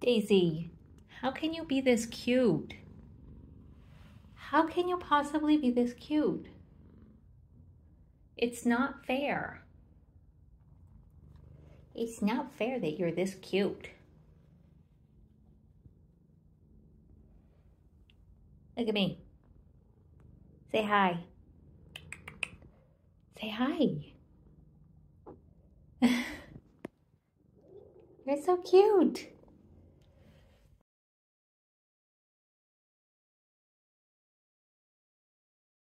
Daisy, how can you be this cute? How can you possibly be this cute? It's not fair. It's not fair that you're this cute. Look at me. Say hi. Say hi. You're so cute.